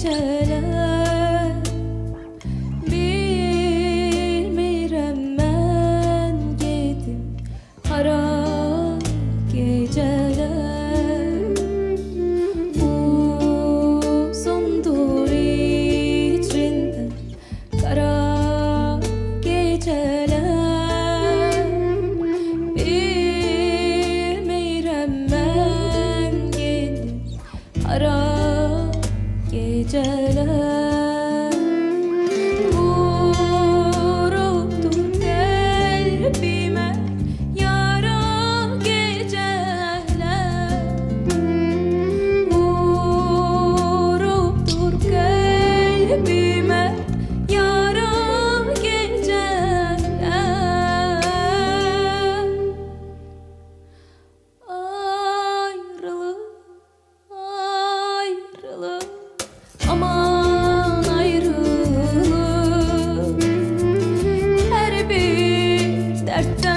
geceler Bilmirəm mən gedim hara geceler Uzundur içində qara geceler Geceler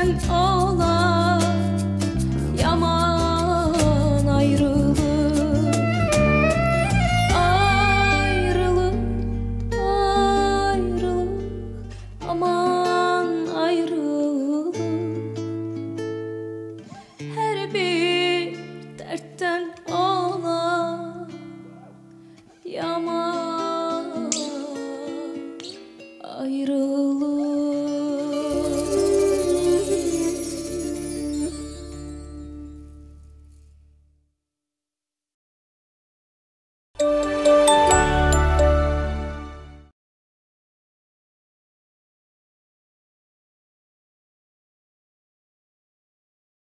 and all